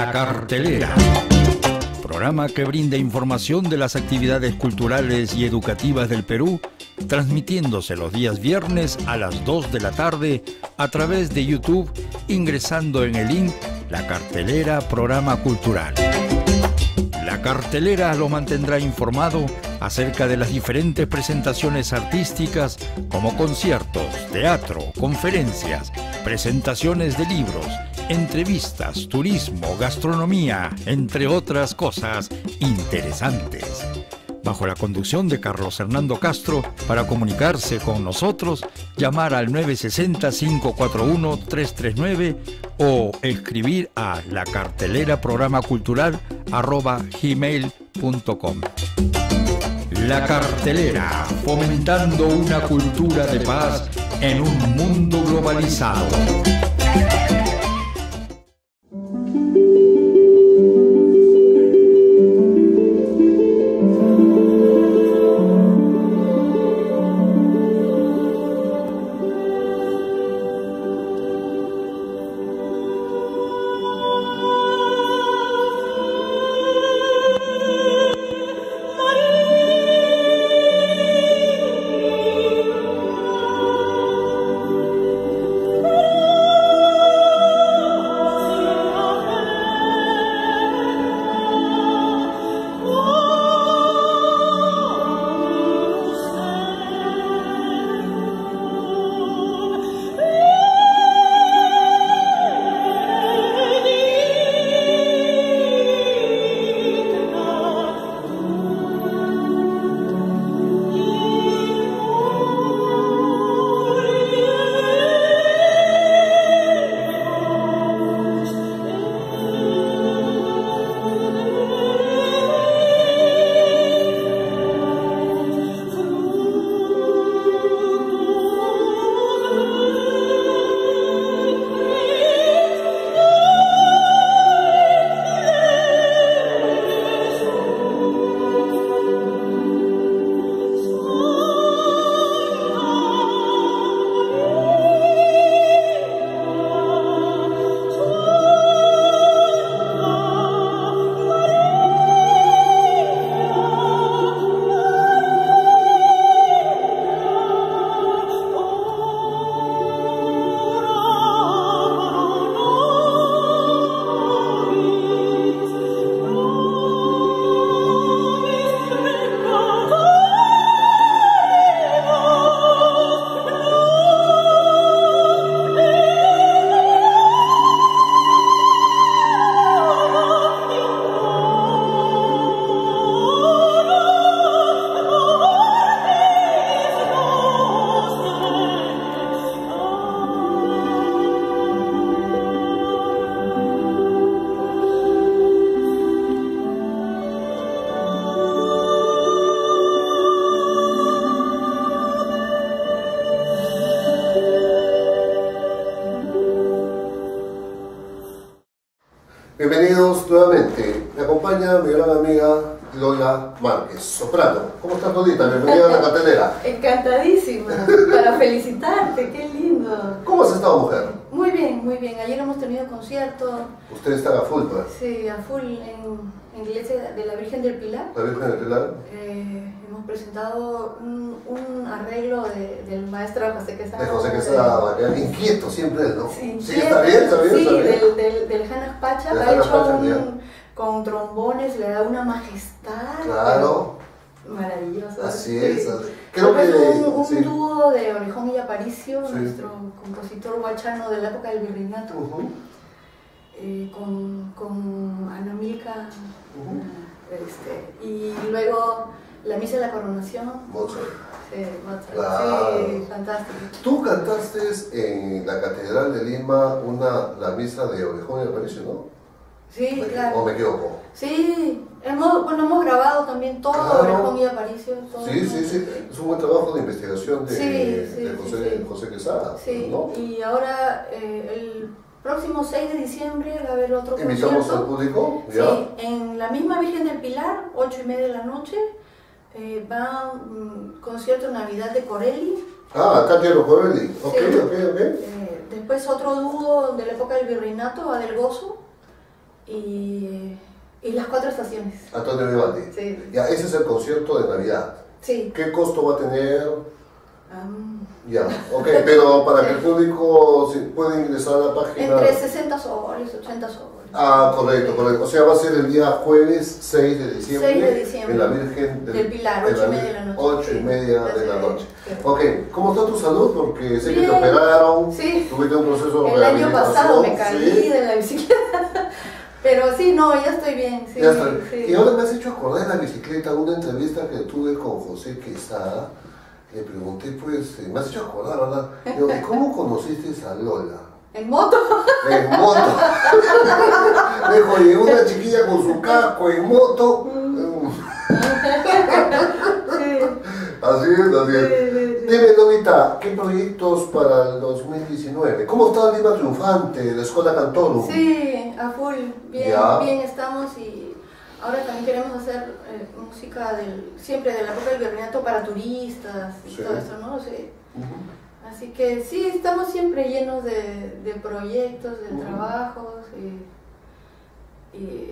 La cartelera. Programa que brinda información de las actividades culturales y educativas del Perú, transmitiéndose los días viernes a las 2 de la tarde a través de YouTube, ingresando en el link La cartelera Programa Cultural. La cartelera lo mantendrá informado acerca de las diferentes presentaciones artísticas como conciertos, teatro, conferencias, presentaciones de libros, entrevistas, turismo, gastronomía, entre otras cosas interesantes. Bajo la conducción de Carlos Hernando Castro, para comunicarse con nosotros, llamar al 960-541-339 o escribir a la cartelera programa cultural gmail.com. La cartelera, fomentando una cultura de paz en un mundo globalizado. Acompaña mi gran amiga Lola Márquez, soprano. ¿Cómo estás, Lolita? Bienvenida a la cartelera. Encantadísima, para felicitarte, qué lindo. ¿Cómo has estado, mujer? Muy bien, muy bien. Ayer hemos tenido concierto, Usted está a full, pues. sí, a full en, en iglesia de la Virgen del Pilar. La Virgen del Pilar. Eh, hemos presentado un, un arreglo de- del maestro José Quesada. De José Quesada, ya inquieto siempre ¿no? Sí, está bien, está bien, sí, está bien. del, del, del Hanas Pacha, ha hecho Pacha, un, ya. Con trombones, le da una majestad. Claro, Maravilloso. así sí. es. Creo Después que. un, un sí. dúo de Orejón y Aparicio, Sí. nuestro compositor guachano de la época del virreinato, eh, con, con Ana Milka, este, y luego la misa de la coronación, Mozart. sí, Mozart. Claro. sí, fantástico. Tú cantaste en la Catedral de Lima una, la misa de Orejón y Aparicio, ¿no? Sí, ¿Me- ¿O claro. me equivoco? Sí, hemos, bueno, hemos grabado también todo Claro. Orejón y Aparicio. todo, Sí, sí, sí. Es un buen trabajo de investigación de, Sí, sí, de José, sí. José Quesada, Sí, ¿no? y ahora eh, el próximo 6 de diciembre va a haber otro Invitamos concierto. al público, ¿ya? Sí, en la misma Virgen del Pilar, 8 y media de la noche, eh, va un concierto de Navidad de Corelli. Ah, acá quiero Corelli. Ok, ok, ok. eh, después otro dúo de la época del virreinato, Adel Gozo. Y, y las cuatro estaciones. Antonio Vivaldi. Sí. Ya, ese es el concierto de Navidad. Sí. ¿Qué costo va a tener? Am, Ya, ok, pero para que el público si puede ingresar a la página. entre 60 soles, 80 soles. Ah, correcto, correcto. O sea, va a ser el día jueves 6 de diciembre, 6 de diciembre. en la Virgen Del Pilar, en ocho y media de la noche. 8 y Sí. media de la Sí. noche. Sí. Ok, ¿cómo está tu salud? Porque sé que te operaron, Sí. tuviste un proceso de El año pasado me caí sí. de la bicicleta. Pero sí, no, ya estoy bien. Sí, Ya sí. Y ahora me has hecho acordar de la bicicleta, una entrevista que tuve con José Quesada. Le pregunté, pues, eh, me has hecho acordar, ¿verdad? Digo, ¿y ¿cómo conociste a Lola? En moto. En moto. Me dijo, llegó una chiquilla con su casco en moto. Mm. Sí. Así es, así es. Sí, Dime, Lolita, ¿qué proyectos para el 2019? ¿Cómo está Lima Triunfante, la Escuela Cantorum? Sí, a full. Bien, Ya. bien estamos y ahora también queremos hacer eh, música del, siempre de la época del virreinato para turistas y Sí. todo eso, ¿no? Sí. Ujú. Así que sí, estamos siempre llenos de, de proyectos, de trabajos y, y,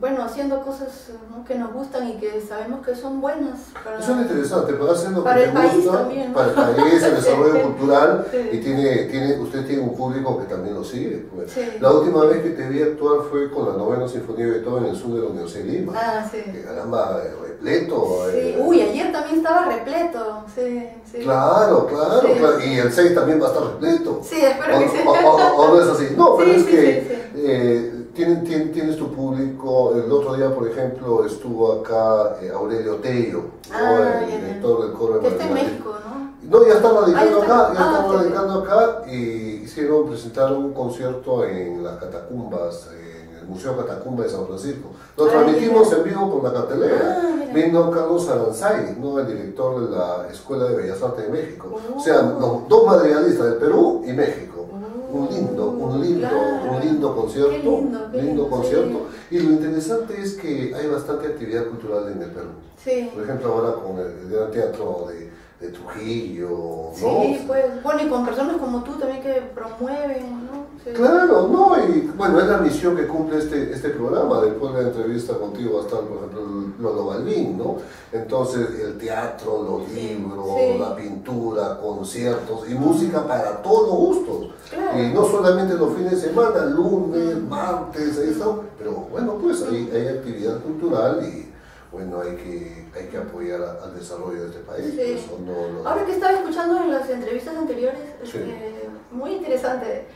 bueno, haciendo cosas ¿no? que nos gustan y que sabemos que son buenas para... Eso es interesante, para hacer lo Para que el te país gusta, también, ¿no? para el país, el desarrollo Sí. cultural, Sí. y tiene, tiene, usted tiene un público que también lo sigue. pues. Sí. La última vez que te vi actuar fue con la novena Sinfonía de Beethoven en el sur de la Universidad de Lima. Ah, sí. Que caramba, eh, repleto. Sí. eh. Uy, ayer también estaba repleto. Sí, sí. Claro, claro, claro. Y el 6 también va a estar repleto. Sí, espero o, que sí. o- o- no es así. No, pero es que eh, tienen- tien- tienes tu público. El otro día, por ejemplo, estuvo acá eh, Aurelio Tello, ¿no? Ah, el director del coro de Que está en Madrid. México, ¿no? No, ya está radicando Ah, acá, ya Ah, está radicando acá y hicieron, presentaron un concierto en las catacumbas, en el Museo Catacumba de San Francisco. Lo Ah, transmitimos en vivo por la cartelera. Vino Carlos Aranzay, ¿no? el director de la Escuela de Bellas Artes de México. Oh. O sea, los dos madrigalistas del Perú y México. Un lindo, un lindo, claro. un lindo concierto. Qué lindo, qué lindo, concierto. Y lo interesante es que hay bastante actividad cultural en el Perú. Sí. Por ejemplo, ahora con el, el Gran Teatro de, de Trujillo, ¿no? Sí, pues, bueno, y con personas como tú también que promueven, ¿no? Claro, no, y bueno, es la misión que cumple este, este programa. Después de la entrevista contigo va a estar, por ejemplo, Lolo Balvin, ¿no? Entonces, el teatro, los libros, sí. la pintura, conciertos y música para todos gustos. Claro. Y no solamente los fines de semana, lunes, martes, está. Pero bueno, pues hay, hay actividad cultural y bueno, hay que, hay que apoyar a- al desarrollo de este país. Sí. pues, o no- no- Ahora que estaba escuchando en las entrevistas anteriores, Sí. este, muy interesante.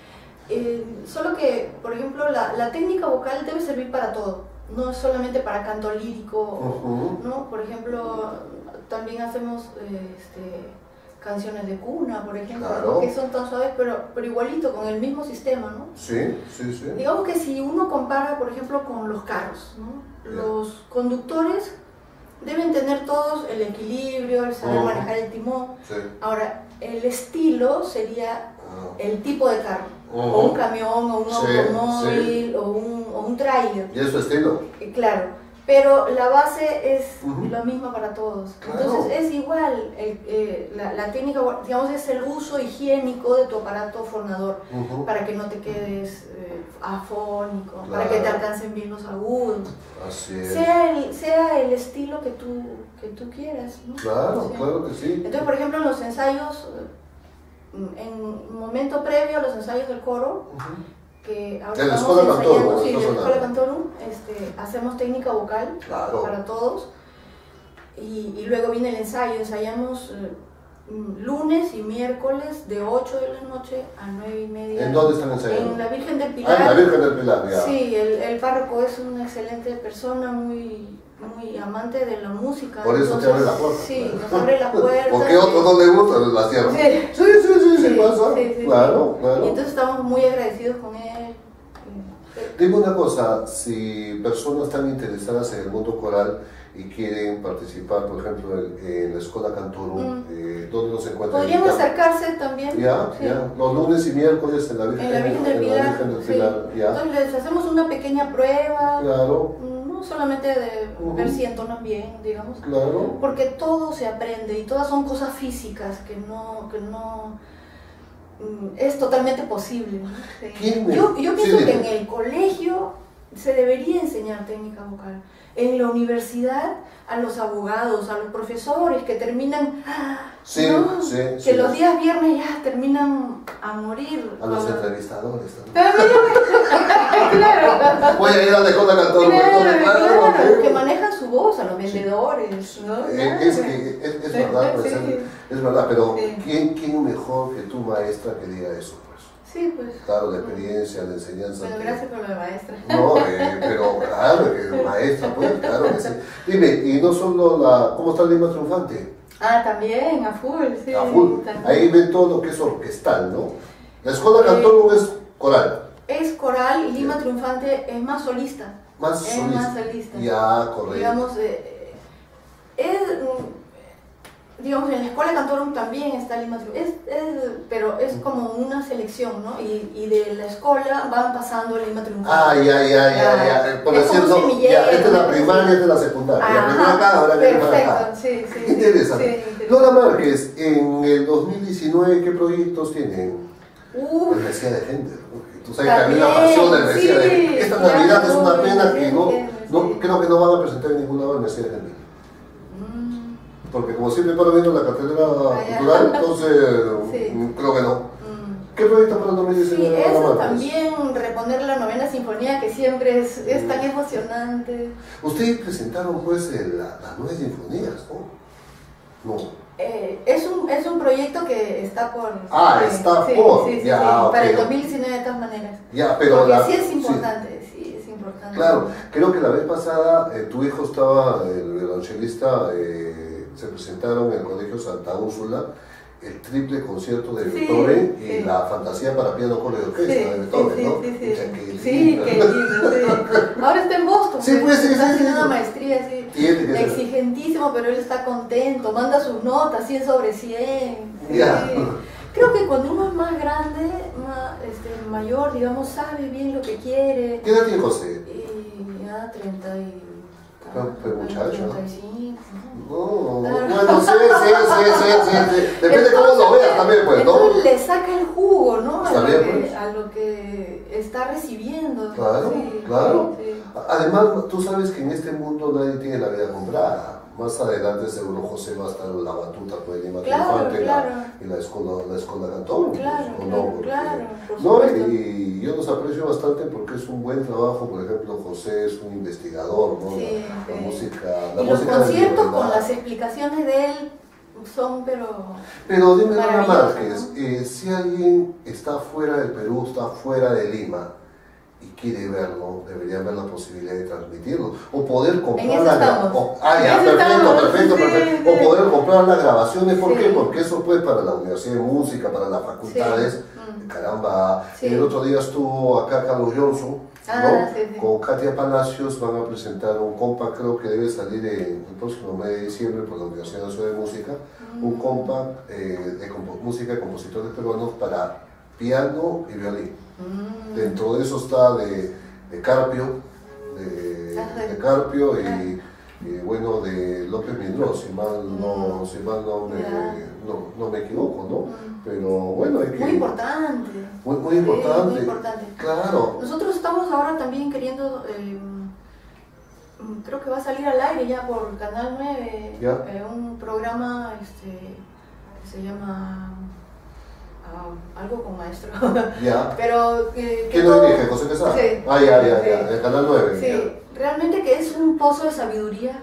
Eh, solo que, por ejemplo, la, la técnica vocal debe servir para todo, no solamente para canto lírico. ¿no? Por ejemplo, también hacemos eh, este, canciones de cuna, por ejemplo, que son tan suaves, pero, pero igualito, con el mismo sistema, ¿no? Sí, sí, sí. Digamos que si uno compara, por ejemplo, con los carros, los conductores deben tener todos el equilibrio, el saber manejar el timón. Sí. Ahora, el estilo sería Ah. el tipo de carro, O un camión, o un Sí, automóvil, o un, o un tráiler, ¿Y es su estilo? eh, claro. Pero la base es Ujú. la misma para todos. Claro. Entonces es igual, el- eh, la, la técnica, digamos, es el uso higiénico de tu aparato fonador Ujú. para que no te quedes eh, afónico, Claro. para que te alcancen bien los agudos. Así es. Sea el, sea el estilo que tú, que tú quieras. ¿no? Claro, claro que sí. Entonces, por ejemplo, en los ensayos, en momento previo a los ensayos del coro, que ahora En la estamos Escuela Cantorum, sí, en la Estás Escuela hablando. Cantorum, este, hacemos técnica vocal Claro. para todos. Y, y luego viene el ensayo, ensayamos eh, lunes y miércoles de 8 de la noche a 9 y media. ¿En dónde están ensayando? En la Virgen del Ah, Pilar. en la Virgen del Pilar, ya. Sí, el, el párroco es una excelente persona, muy, muy amante de la música. Por eso te entonces, abre la puerta. Sí, nos abre la puerta. A otros no les gusta, la cierran. Sí. Sí, sí, sí, sí, Sí, pasa. sí, claro, claro. Y entonces estamos muy agradecidos con él. Eh, Dime una cosa, si personas están interesadas en el mundo coral y quieren participar, por ejemplo, en, la Escuela Cantorum, Mm. eh, ¿dónde los encuentran? Podrían acercarse también. Ya, sí, ya. Los lunes y miércoles en la Virgen, En la Virgen del Pilar. Entonces les hacemos una pequeña prueba, Claro, no solamente de ver si entonan bien, digamos. claro. Porque todo se aprende y todas son cosas físicas que no, que no mm, es totalmente posible. ¿no? Sí. ¿Quién me- Yo, yo sí, pienso que en el colegio se debería enseñar técnica vocal. En la universidad, a los abogados, a los profesores que terminan, ¡ah! Sí, ¿no? sí, que sí. los días viernes ya terminan a morir. A los entrevistadores también. claro, Voy a ir a la Escuela Cantor. claro, claro, ok. que manejan su voz, a los vendedores, ¿no? Eh, Es, que, es, es verdad, pues, es, verdad, pero. ¿quién, ¿quién mejor que tu maestra que diga eso? Sí, pues. Claro, la experiencia, la enseñanza. Que- gracias por lo de maestra. No, eh, pero claro, que maestra, pues, claro que sí. Dime, y no solo la. ¿Cómo está Lima Triunfante? Ah, también, a full, sí. A full. también. Ahí ven todo lo que es orquestal, ¿no? La escuela Cantor es coral, Es coral y Lima Triunfante es más solista. más Es solista. más solista. Ya, correcto. Digamos, eh, es, digamos, en la escuela Cantorum también está Lima Triunfante, es, es- pero es como una selección, ¿no? Y, y de la escuela van pasando Lima Triunfante. Ah, ya, ya, ya, ya. Ya. Por Es como decirlo, semillero, ya, esta es la primaria, esta es la secundaria. La primera acá, ahora viene para acá. perfecto, sí, sí. Interesante. sí, interesante. Lola Márquez, en el 2019, ¿qué proyectos tienen? El Mesías de Gender. ¿no? Tú sabes que a mí la También, pasión del de sí, Gender. Esta claro, Navidad es una pena que no, de no creo que no van a presentar en el Mesías de Gender. Porque como siempre paro viendo la catedral ya. cultural, entonces Sí. mm, creo que no. mm. ¿Qué proyectos para el Sí, 2019 Lola eso también, reponer la novena sinfonía que siempre es, es tan emocionante. Ustedes presentaron pues la- las nueve sinfonías, ¿no? No. Eh, es, un, es un proyecto que está por... Ah, sí, está sí, por, sí, sí, ya, sí. Para el 2019 de todas maneras. Ya, pero Porque la- sí es importante, sí, es importante. Claro, creo que la vez pasada eh, tu hijo estaba, el violonchelista, eh, se presentaron en el Colegio Santa Úrsula el triple concierto de Sí, Beethoven y sí. la fantasía para piano, coro y Sí, orquesta de sí, Beethoven, sí, ¿no? sí, sí. Ahora está en Boston. Sí, pues, sí, está haciendo una maestría, sí. Exigentísimo, pero él está contento, manda sus notas 100 sobre 100. sí. Ya. Creo que cuando uno es más grande, más, este, mayor, digamos, sabe bien lo que quiere. ¿Qué edad tiene José? Y ya 30 y... Ah, pues, muchacho, ¿no? 35. No, bueno, sí, sí, sí, sí, sí, sí. Depende cómo lo Entonces, veas también, pues, ¿no? Entonces le saca el jugo, ¿no? A lo, que, pues. a lo que está recibiendo. Claro, claro. Además, tú sabes que en este mundo nadie tiene la vida comprada. Más adelante seguro José va a estar en la batuta pues, de Lima Claro, en la- claro. en la escuela, la escuela Cantón. Claro, ¿o claro, Porque- claro, por no, y, y yo los aprecio bastante porque es un buen trabajo. Por ejemplo, José es un investigador, ¿no? Sí, la, la música, la Y los música conciertos con las explicaciones de él son, pero... Pero dime, Márquez, ¿no? eh, si alguien está fuera del Perú, está fuera de Lima y quiere verlo, debería ver la posibilidad de transmitirlo o poder comprar la gra- estamos. o- ah, ya, perfecto, perfecto, sí, perfecto. sí. O poder comprar las grabaciones, ¿por Sí. qué? Porque eso pues para la Universidad de Música, para las facultades, caramba. El otro día estuvo acá Carlos Johnson, Ah, ¿no? Con Katia Palacios van a presentar un compa, creo que debe salir en el próximo mes de diciembre por la Universidad Nacional de Música, un Mm. compa eh, de música de compositores peruanos para piano y violín. Mm. Dentro de eso está de, de Carpio, de, Carpio y, y, bueno de López Mindros, si mal no, Mm. si mal no, me, no, no me equivoco, ¿no? Mm. Pero bueno, hay que... Muy importante. Muy, importante. muy importante. Claro. Nosotros estamos ahora también queriendo, eh, mm, creo que va a salir al aire ya por Canal 9, Ya. eh, un programa este, que se llama ah, algo con maestro. Ya. Pero que ¿Quién lo dirige? ¿José Quesada? Sí. Ah, ya, ya, ya. El canal 9. Sí, realmente que es un pozo de sabiduría,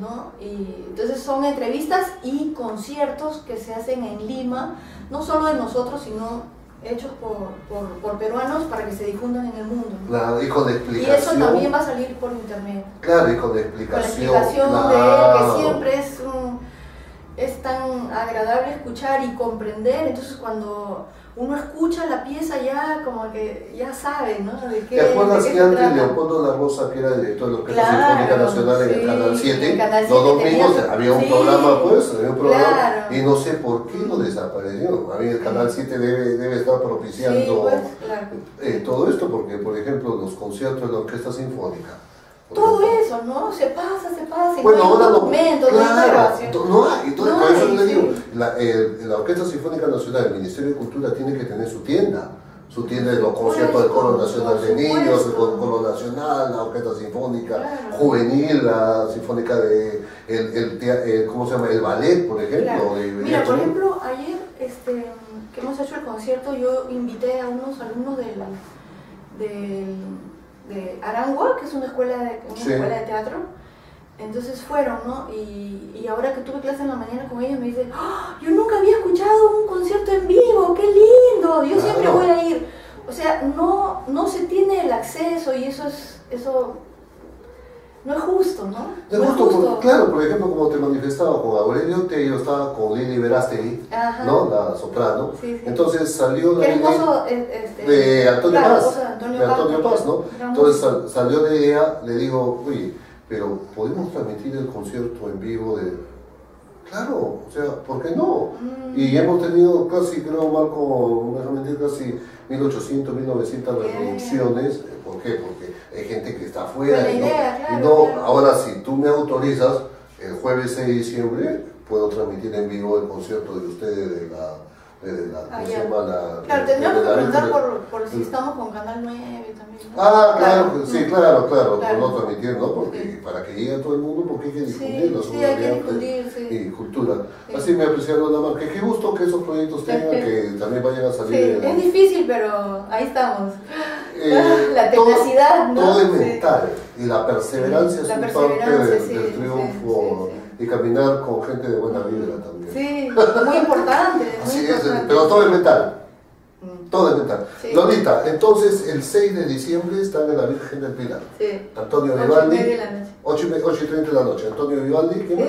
¿no? Y entonces son entrevistas y conciertos que se hacen en Lima, no solo de nosotros, sino hechos por, por, por peruanos para que se difundan en el mundo. ¿no? Claro, y con Y explicación. eso también va a salir por internet. Claro, y con Con la explicación. explicación de claro. él, que siempre es, un- es tan agradable escuchar y comprender. Entonces cuando uno escucha la pieza ya como que ya sabe, ¿no? De qué, ¿Te acuerdas de qué que antes trata. Leopoldo La Rosa, que era director de la Orquesta Claro, Sinfónica Nacional en el Canal 7, en Canal los 7 domingos tenía- había un sí, programa, pues, había un programa, claro. y no sé por qué lo desapareció. A mí el Canal 7 debe, debe estar Sí, propiciando pues, claro. eh, todo esto, porque, por ejemplo, los conciertos de la Orquesta Sinfónica. Todo eso, ¿no? Se pasa, se pasa. Bueno, no hay ahora un no. documento, no hay Claro, grabación. no hay. Entonces, No por eso hay, le digo, la, el- la Orquesta Sinfónica Nacional, el Ministerio de Cultura tiene que tener su tienda. su tienda de los conciertos del Coro Nacional de Niños, el Coro Nacional, la Orquesta Sinfónica Juvenil, la Sinfónica de, el, el, ¿cómo se llama? El ballet, por ejemplo. Mira, por ejemplo, ayer este, que hemos hecho el concierto, yo invité a unos alumnos del, de Arangua, que es una escuela de, una escuela de teatro, entonces fueron, ¿no? Y, y, ahora que tuve clase en la mañana con ellos me dicen, ¡Ah! yo nunca había escuchado un concierto en vivo, qué lindo, yo siempre voy a ir. O sea, no, no se tiene el acceso y eso es, eso no es justo, ¿no? Es, justo, claro, por ejemplo, como te manifestaba con Aurelio yo estaba con Lili Verástegui, ¿no? La soprano. Entonces salió de, este, de Antonio Paz. De Antonio, Paz, ¿no? Entonces salió de ella, le digo, uy pero podemos transmitir el concierto en vivo de... Claro, o sea, ¿por qué no? Mm. Y hemos tenido casi, creo, Marco, me casi 1800, 1900 reproducciones. ¿Por qué? Porque hay gente que está afuera. Y no, ahora, si tú me autorizas, el jueves 6 de diciembre puedo transmitir en vivo el concierto de ustedes de la de la, ah, la, claro, tendríamos que preguntar por, por, si estamos con Canal 9 también. Ah, claro, sí, claro, claro, por no transmitir, ¿no? Porque para que llegue a todo el mundo, porque hay que difundirlo, sí, hay que difundir, sí. y cultura. Así me apreciaron la marca. Qué gusto que esos proyectos tengan, que también vayan a salir. Sí, es difícil, pero ahí estamos. Eh, la tenacidad, ¿no? Todo es mental, y la perseverancia es un parte del triunfo y caminar con gente de buena vibra también. Sí, muy importante. Así es, pero todo es mental. Mm. Todo es mental. Lolita, entonces el 6 de diciembre están en la Virgen del Pilar. Sí. Antonio Vivaldi. 8 y 30 de la noche. Antonio Vivaldi, ¿quién sí.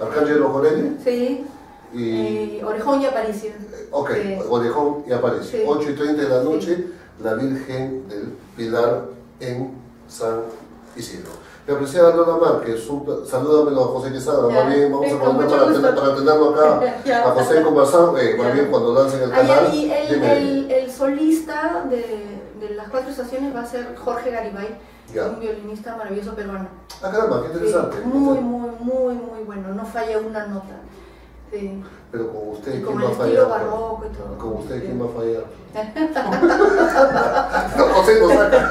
más? Arcángelo Corelli. Sí. Y... Orejón y Aparicio. Eh, ok, Orejón y Aparicio. 8 y 30 de la noche, la Virgen del Pilar en San Isidro. Mi apreciada Lola Márquez, un, salúdamelo a José Quesada, más bien vamos a poner para, para, tenerlo acá, a José conversando, eh, más bien cuando lancen el canal. Y el, el, el, solista de, de, las cuatro estaciones va a ser Jorge Garibay, un violinista maravilloso peruano. Ah, caramba, qué interesante. muy, muy, muy, muy bueno, no falla una nota. Sí. Pero con usted, ¿quién va a fallar? barroco y todo. Con usted, ¿quién va a fallar? no, José no saca.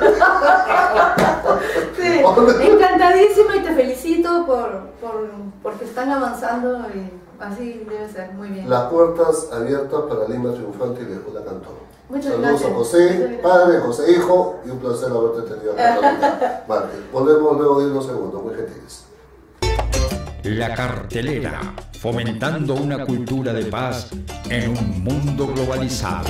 Sí, encantadísima y te felicito por, por, porque están avanzando y así debe ser, muy bien. Las puertas abiertas para Lima Triunfante y de la Cantón. Muchas Saludos a José, padre, José, hijo, y un placer haberte tenido acá. Vale, volvemos luego de unos segundos, muy gentiles. La cartelera, fomentando una cultura de paz en un mundo globalizado.